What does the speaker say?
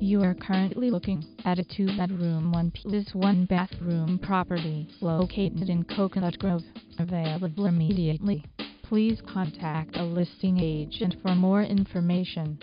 You are currently looking at a two-bedroom, one-plus, one-bathroom property located in Coconut Grove, available immediately. Please contact a listing agent for more information.